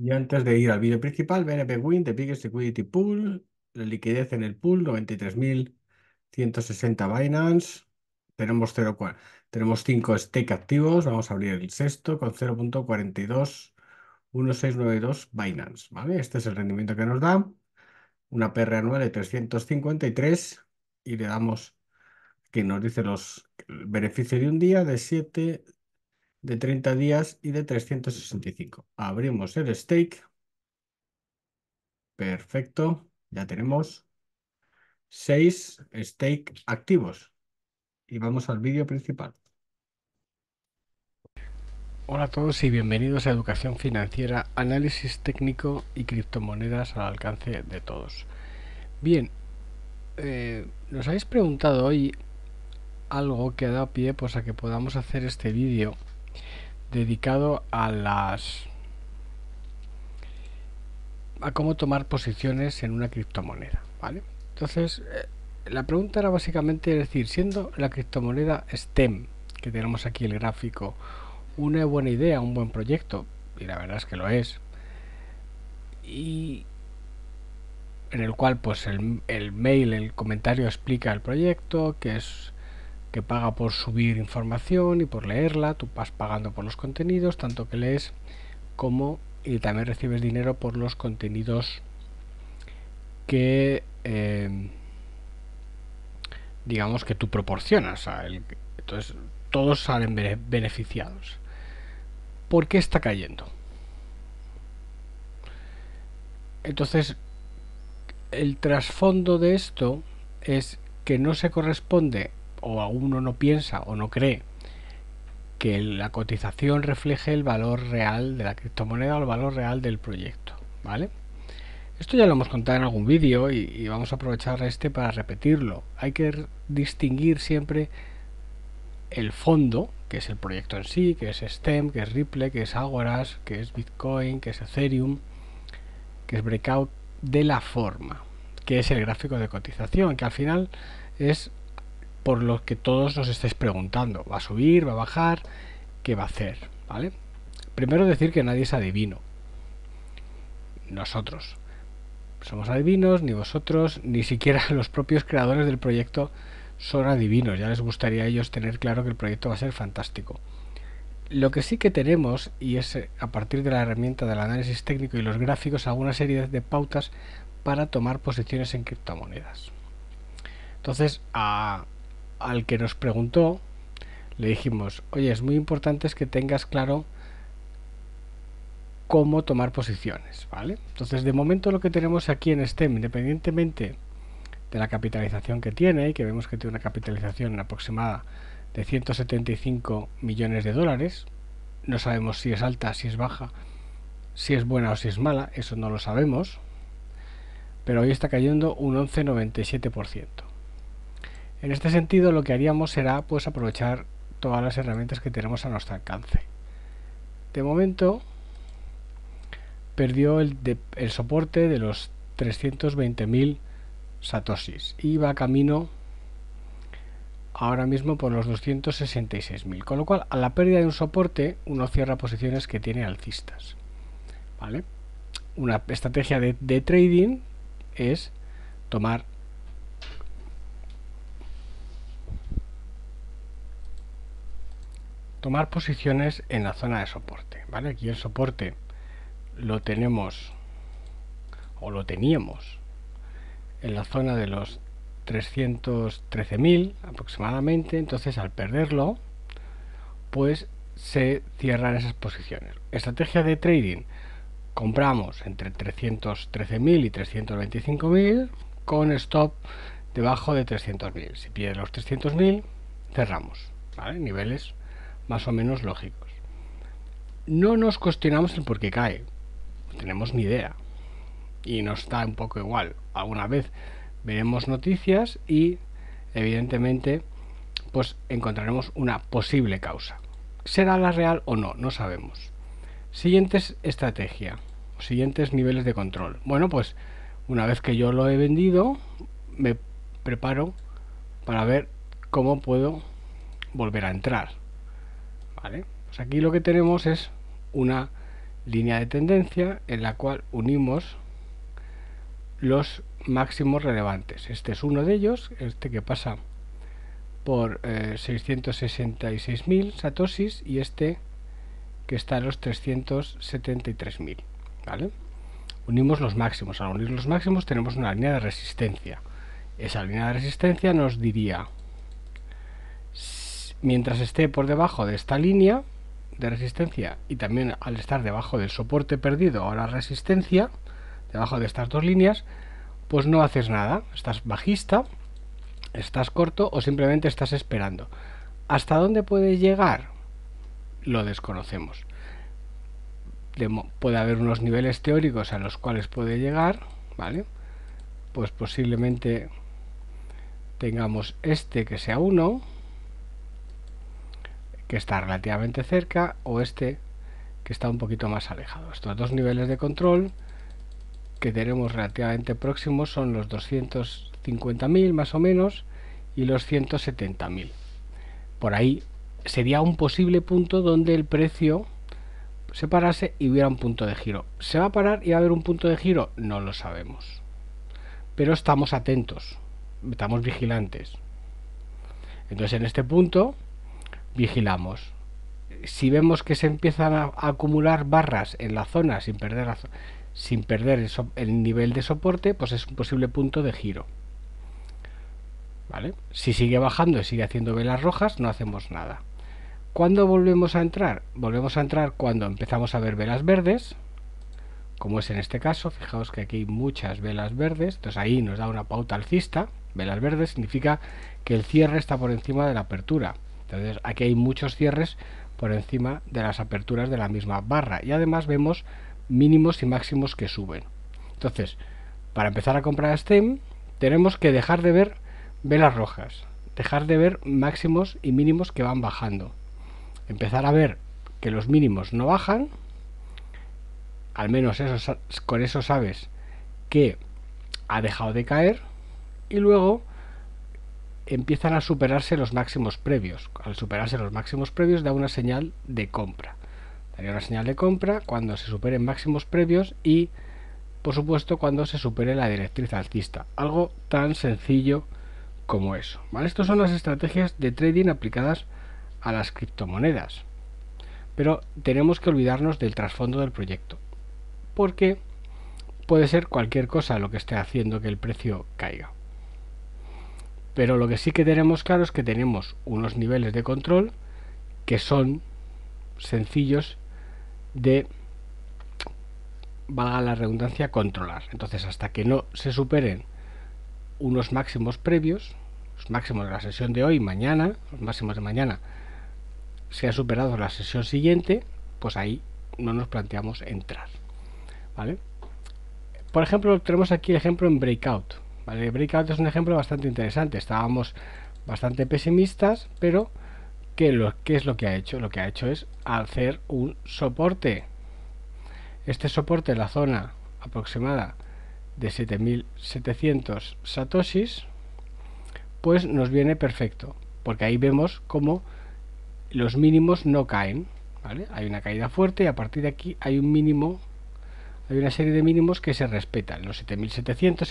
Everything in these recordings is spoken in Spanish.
Y antes de ir al vídeo principal, BNP Win, The Biggest Liquidity Pool, la liquidez en el pool, 93.160 Binance, tenemos 0, tenemos 5 stake activos, vamos a abrir el sexto con 0.421692 Binance, ¿vale? Este es el rendimiento que nos da, una PR anual de 353 y le damos que nos dice los beneficios de un día de 7 de 30 días y de 365. Abrimos el stake. Perfecto. Ya tenemos 6 stake activos. Y vamos al vídeo principal. Hola a todos y bienvenidos a Educación Financiera, análisis técnico y criptomonedas al alcance de todos. Bien, eh, nos habéis preguntado hoy algo que ha dado pie pues, a que podamos hacer este vídeo dedicado a las a cómo tomar posiciones en una criptomoneda, ¿vale? Entonces, eh, la pregunta era básicamente decir, siendo la criptomoneda STEM, que tenemos aquí el gráfico, una buena idea, un buen proyecto, y la verdad es que lo es, y en el cual pues el, el mail, el comentario explica el proyecto, que es que paga por subir información y por leerla, tú vas pagando por los contenidos, tanto que lees como y también recibes dinero por los contenidos que eh, digamos que tú proporcionas. entonces todos salen beneficiados. ¿Por qué está cayendo? Entonces, el trasfondo de esto es que no se corresponde o uno no piensa o no cree que la cotización refleje el valor real de la criptomoneda o el valor real del proyecto, ¿vale? Esto ya lo hemos contado en algún vídeo y, vamos a aprovechar este para repetirlo. Hay que distinguir siempre el fondo, que es el proyecto en sí, que es STEM, que es Ripple, que es Agoras, que es Bitcoin, que es Ethereum, que es Breakout, de la forma, que es el gráfico de cotización, que al final es por lo que todos nos estáis preguntando. ¿Va a subir? ¿Va a bajar? ¿Qué va a hacer? ¿Vale? Primero decir que nadie es adivino. Nosotros. Somos adivinos, ni vosotros, ni siquiera los propios creadores del proyecto son adivinos. Ya les gustaría a ellos tener claro que el proyecto va a ser fantástico. Lo que sí que tenemos, y es eh, a partir de la herramienta del análisis técnico y los gráficos, alguna serie de pautas para tomar posiciones en criptomonedas. Entonces, a, al que nos preguntó, le dijimos, oye, es muy importante que tengas claro cómo tomar posiciones, ¿vale? Entonces, de momento lo que tenemos aquí en STEM, independientemente de la capitalización que tiene, y que vemos que tiene una capitalización aproximada de 175 millones de dólares, no sabemos si es alta, si es baja, si es buena o si es mala, eso no lo sabemos, pero hoy está cayendo un 11,97%. En este sentido lo que haríamos será pues aprovechar todas las herramientas que tenemos a nuestro alcance. De momento perdió el, soporte de los 320.000 satoshis y va camino ahora mismo por los 266.000 con lo cual a la pérdida de un soporte uno cierra posiciones que tiene alcistas ¿vale? una estrategia de trading es tomar tomar posiciones en la zona de soporte vale aquí el soporte lo tenemos o lo teníamos en la zona de los 313.000 aproximadamente entonces al perderlo pues se cierran esas posiciones. Estrategia de trading compramos entre 313.000 y 325.000 con stop debajo de 300.000 si pierde los 300.000 cerramos niveles más o menos lógicos. No nos cuestionamos el por qué cae, no tenemos ni idea. Y nos está un poco igual. Alguna vez veremos noticias y evidentemente pues encontraremos una posible causa. ¿Será la real o no? No sabemos. Siguientes estrategia, siguientes niveles de control. Bueno, pues una vez que yo lo he vendido, me preparo para ver cómo puedo volver a entrar. Pues aquí lo que tenemos es una línea de tendencia en la cual unimos los máximos relevantes. Este es uno de ellos, este que pasa por eh, 666.000 satoshis y este que está en los 373.000. ¿vale? Unimos los máximos. Al unir los máximos tenemos una línea de resistencia. Esa línea de resistencia nos diría, mientras esté por debajo de esta línea de resistencia y también al estar debajo del soporte perdido o la resistencia, debajo de estas dos líneas, pues no haces nada. Estás bajista, estás corto o simplemente estás esperando. ¿Hasta dónde puede llegar? Lo desconocemos. puede haber unos niveles teóricos a los cuales puede llegar, ¿vale? Pues posiblemente tengamos este que sea 1, que está relativamente cerca, o este que está un poquito más alejado. Estos dos niveles de control que tenemos relativamente próximos son los 250.000 más o menos y los 170.000. Por ahí sería un posible punto donde el precio se parase y hubiera un punto de giro. ¿Se va a parar y va a haber un punto de giro? No lo sabemos. Pero estamos atentos, estamos vigilantes. Entonces en este punto vigilamos. Si vemos que se empiezan a, acumular barras en la zona sin perder sin perder el, nivel de soporte, pues es un posible punto de giro. ¿Vale? Si sigue bajando y sigue haciendo velas rojas, no hacemos nada. ¿Cuándo volvemos a entrar? Volvemos a entrar cuando empezamos a ver velas verdes, como es en este caso. Fijaos que aquí hay muchas velas verdes, entonces ahí nos da una pauta alcista. Velas verdes significa que el cierre está por encima de la apertura. Entonces aquí hay muchos cierres por encima de las aperturas de la misma barra. Y además vemos mínimos y máximos que suben. Entonces, para empezar a comprar STEM, tenemos que dejar de ver velas rojas, dejar de ver máximos y mínimos que van bajando. Empezar a ver que los mínimos no bajan, al menos eso, con eso sabes que ha dejado de caer, y luego empiezan a superarse los máximos previos. Al superarse los máximos previos da una señal de compra. Daría una señal de compra cuando se superen máximos previos y, por supuesto, cuando se supere la directriz alcista. Algo tan sencillo como eso. ¿vale? Estas son las estrategias de trading aplicadas a las criptomonedas. Pero tenemos que olvidarnos del trasfondo del proyecto. Porque puede ser cualquier cosa lo que esté haciendo que el precio caiga. Pero lo que sí que tenemos claro es que tenemos unos niveles de control que son sencillos de, valga la redundancia, controlar. Entonces, hasta que no se superen unos máximos previos, los máximos de la sesión de hoy, mañana, los máximos de mañana, se ha superado la sesión siguiente, pues ahí no nos planteamos entrar. ¿Vale? Por ejemplo, tenemos aquí el ejemplo en Breakout. ¿Vale? Breakout es un ejemplo bastante interesante. Estábamos bastante pesimistas, pero ¿Qué, lo, ¿Qué es lo que ha hecho? Lo que ha hecho es hacer un soporte. Este soporte la zona aproximada de 7700 satoshis, pues nos viene perfecto, porque ahí vemos cómo los mínimos no caen. Hay una caída fuerte y a partir de aquí hay un mínimo, hay una serie de mínimos que se respetan, los 7700,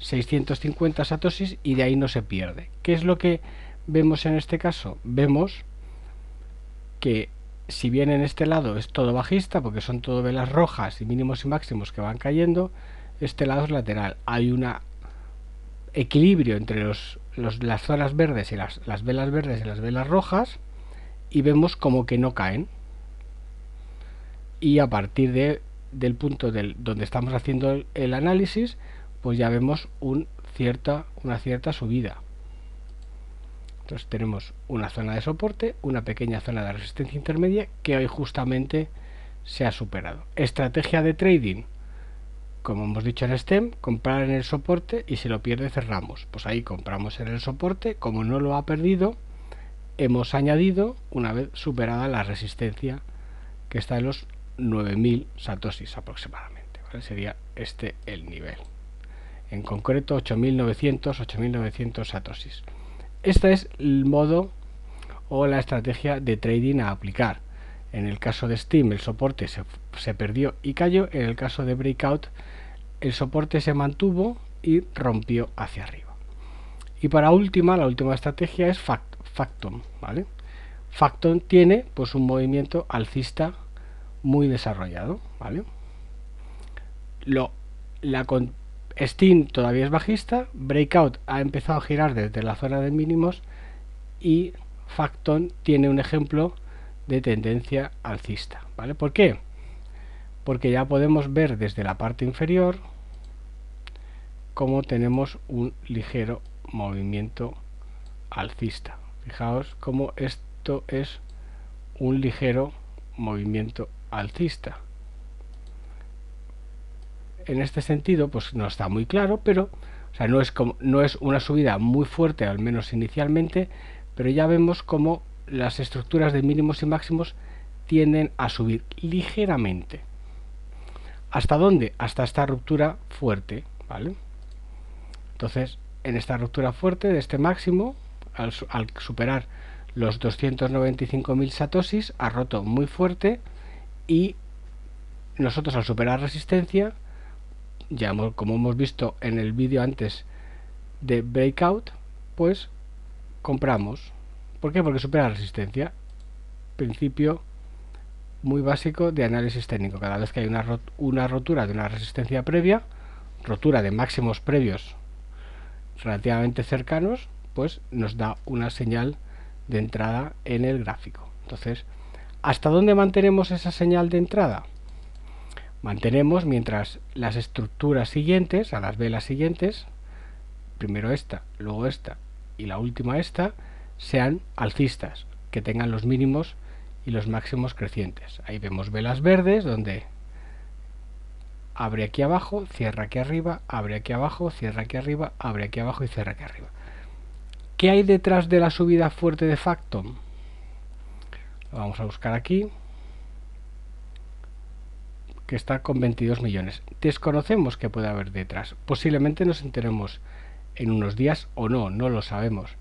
7650 satoshis y de ahí no se pierde. ¿Qué es lo que vemos en este caso? Vemos que si bien en este lado es todo bajista, porque son todo velas rojas y mínimos y máximos que van cayendo, este lado es lateral. Hay un equilibrio entre los, las zonas verdes y las, las, velas verdes y las velas rojas y vemos como que no caen. Y a partir de, del punto del, donde estamos haciendo el análisis, pues ya vemos una cierta subida. Entonces tenemos una zona de soporte, una pequeña zona de resistencia intermedia que hoy justamente se ha superado. Estrategia de trading, como hemos dicho en STEM, comprar en el soporte y si lo pierde cerramos. Pues ahí compramos en el soporte, como no lo ha perdido, hemos añadido una vez superada la resistencia que está en los 9000 satoshis aproximadamente. Sería este el nivel. En concreto 8900, 8900 satoshis. Este es el modo o la estrategia de trading a aplicar. En el caso de Steam el soporte se, se perdió y cayó, en el caso de Breakout el soporte se mantuvo y rompió hacia arriba. Y para última, la última estrategia es Facton, ¿vale? Facton tiene pues un movimiento alcista muy desarrollado, ¿vale? Lo, la Steam todavía es bajista, Breakout ha empezado a girar desde la zona de mínimos y Facton tiene un ejemplo de tendencia alcista, ¿vale? ¿Por qué? Porque ya podemos ver desde la parte inferior cómo tenemos un ligero movimiento alcista. Fijaos cómo esto es un ligero movimiento alcista. En este sentido, pues no está muy claro, pero o sea, no es como no es una subida muy fuerte, al menos inicialmente, pero ya vemos cómo las estructuras de mínimos y máximos tienden a subir ligeramente. ¿Hasta dónde? Hasta esta ruptura fuerte, ¿vale? Entonces, en esta ruptura fuerte de este máximo, al, superar los 295.000 satosis, ha roto muy fuerte y nosotros al superar resistencia, ya como hemos visto en el vídeo antes de breakout, pues compramos. ¿Por qué? Porque supera resistencia. Principio muy básico de análisis técnico. Cada vez que hay una, una rotura de una resistencia previa, rotura de máximos previos relativamente cercanos, pues nos da una señal de entrada en el gráfico. Entonces, ¿hasta dónde mantenemos esa señal de entrada? Mantenemos mientras las estructuras siguientes, a las velas siguientes, primero esta, luego esta y la última esta, sean alcistas, que tengan los mínimos y los máximos crecientes. Ahí vemos velas verdes donde abre aquí abajo, cierra aquí arriba, abre aquí abajo, cierra aquí arriba, abre aquí abajo y cierra aquí arriba. ¿Qué hay detrás de la subida fuerte de Factom? Lo vamos a buscar aquí. Que está con 22 millones. Desconocemos qué puede haber detrás. Posiblemente nos enteremos en unos días o no, no lo sabemos.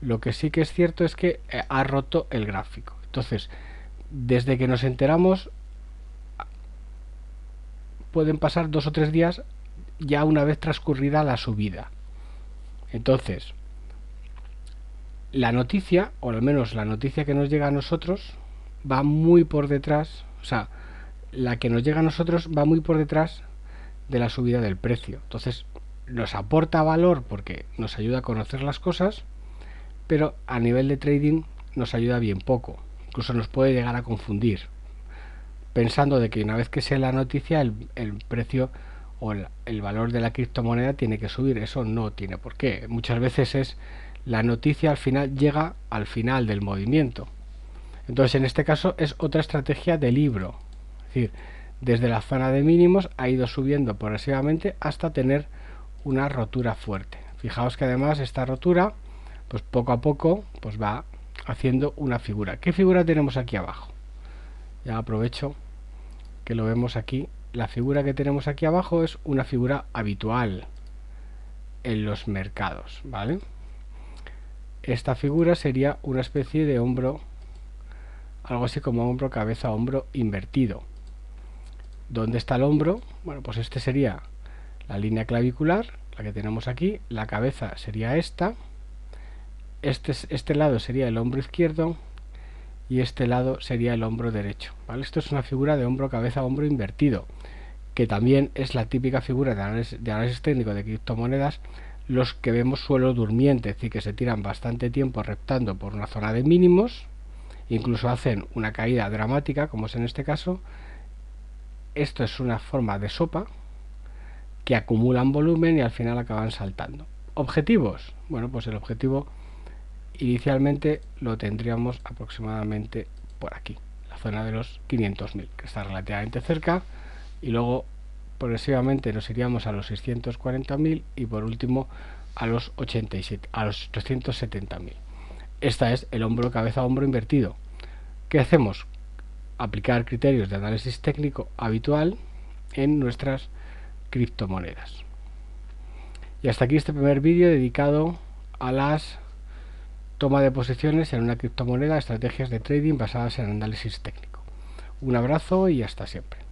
Lo que sí que es cierto es que eh, ha roto el gráfico. Entonces, desde que nos enteramos pueden pasar dos o tres días ya una vez transcurrida la subida. Entonces, la noticia, o al menos la noticia que nos llega a nosotros, va muy por detrás, o sea, la que nos llega a nosotros va muy por detrás de la subida del precio. Entonces, nos aporta valor porque nos ayuda a conocer las cosas, pero a nivel de trading nos ayuda bien poco. Incluso nos puede llegar a confundir pensando de que una vez que sea la noticia el, precio o el, valor de la criptomoneda tiene que subir. Eso no tiene por qué. Muchas veces es la noticia al final llega al final del movimiento. Entonces en este caso es otra estrategia de libro. Es decir, desde la zona de mínimos ha ido subiendo progresivamente hasta tener una rotura fuerte. Fijaos que además esta rotura, pues poco a poco, pues va haciendo una figura. ¿Qué figura tenemos aquí abajo? Ya aprovecho que lo vemos aquí, la figura que tenemos aquí abajo es una figura habitual en los mercados, ¿vale? Esta figura sería una especie de hombro, algo así como hombro, cabeza, hombro invertido. ¿Dónde está el hombro? Bueno, pues este sería la línea clavicular, la que tenemos aquí, la cabeza sería esta, este, este lado sería el hombro izquierdo, y este lado sería el hombro derecho. ¿vale? Esto es una figura de hombro, cabeza, hombro invertido, que también es la típica figura de análisis, técnico de criptomonedas, los que vemos suelo durmiente, es decir, que se tiran bastante tiempo reptando por una zona de mínimos, incluso hacen una caída dramática, como es en este caso. Esto es una forma de sopa que acumulan volumen y al final acaban saltando. Objetivos. Bueno, pues el objetivo inicialmente lo tendríamos aproximadamente por aquí, la zona de los 500.000, que está relativamente cerca, y luego progresivamente nos iríamos a los 640.000 y por último a los 87, a los 370.000. Esta es el hombro cabeza hombro invertido. ¿Qué hacemos? Aplicar criterios de análisis técnico habitual en nuestras criptomonedas. Y hasta aquí este primer vídeo dedicado a las Toma de posiciones en una criptomoneda, estrategias de trading basadas en análisis técnico. Un abrazo y hasta siempre.